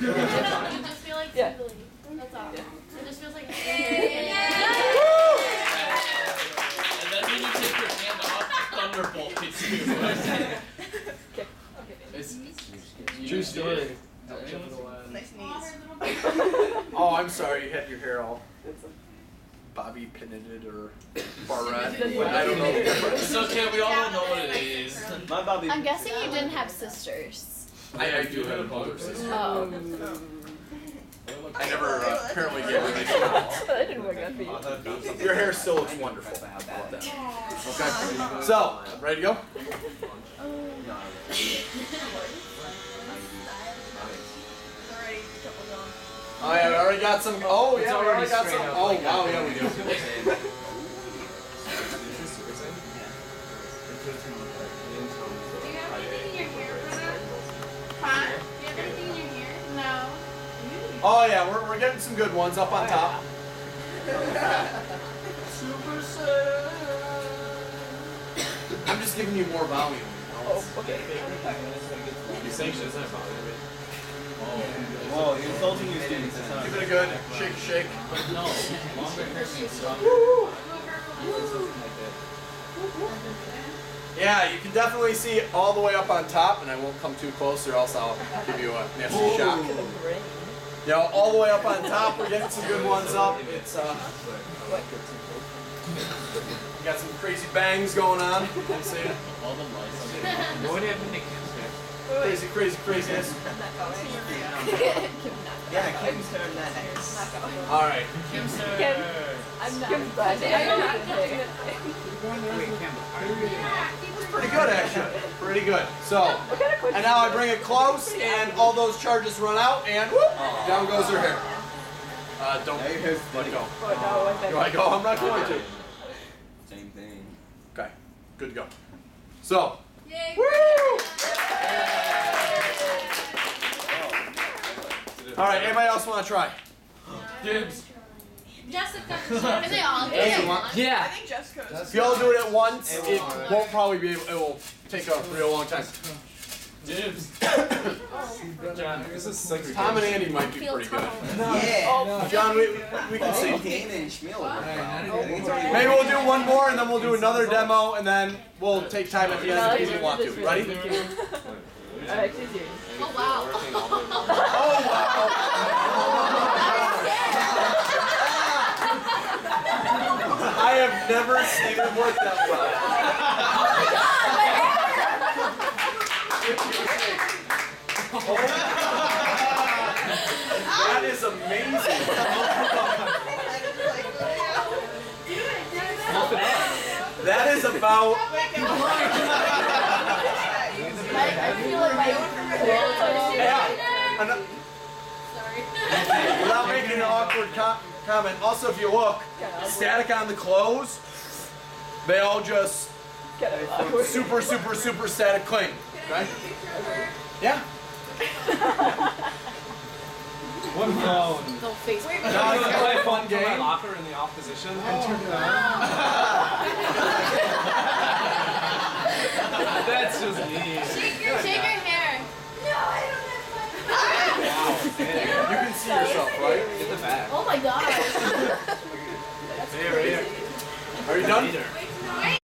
You just feel like Yeah. tingly. That's all. Yeah. It just feels like. And then when you take your hand off, thunderbolt hits you. Okay. It's, True story. Nice knees. Oh, I'm sorry. You had your hair all It's a- bobby pinned or barrette. I don't know the difference. it's okay, we all know what it is. My Bobby. I'm guessing you didn't have sisters. I, I do have an older sister. Oh. I never uh, apparently gave her any that didn't work out for you. Your hair still looks wonderful. How about that? Okay. So, ready to go? Already. Oh yeah, we already got some. Oh yeah, we already got some. Oh wow, yeah we do. Oh yeah, we're, we're getting some good ones up on top. Super so I'm just giving you more volume. Oh, okay. You saying she doesn't have Whoa, you're insulting your students. That's not Give it a good shake, shake. No, longer hair means stronger. Yeah, you can definitely see all the way up on top, and I won't come too close, or else I'll give you a nasty shock. Brain. You know, all the way up on top, we're getting some good ones up. It's uh, we got some crazy bangs going on. You see it? All the lights. What happened to Kim's hair? Crazy, crazy, craziness. Yeah, Kim's turn next. All right. Kim's hair. Kim. I'm not. Kim's bad. I'm not doing it. Pretty good, actually. Pretty good. So, What kind of question? and now I bring it close, and all those charges run out, and whoop, down goes her hair. Uh, don't Now your hair's let funny. go. Oh no, Do I go? I'm not going to. Same thing. Okay, good to go. So, Yay. woo! All right, anybody else want to try? Dibs. Jessica. Can they all do Hey, it? you want- I Yeah. think Jessica's. If y'all do it at once, it won't probably be. It will take a real long time. Dibs. John, this is six. Tom and Andy might be pretty good. tall. Yeah. Oh, John, we, we can see. Dana and Schmiel are I think it's already- Maybe we'll do one more, and then we'll do another demo, and then we'll take time at the No, end if you we want to. Ready? really good. I'm actually serious. Oh wow. Oh wow! I have never seen it work that well. That is amazing. That is about. I feel like my clothes Yeah. Ano- Sorry. Without making an awkward com- comment, also if you look, static on the clothes, they all just kind super, super, super static clean. Right? Yeah. One phone. No face. Now you can play a fun My game. locker in the off position and oh, turn it on. That's just me. Shake your, shake your hair. No, I don't have fun. Wow. You can see yourself, right? Get the back. Oh my god. Are you done?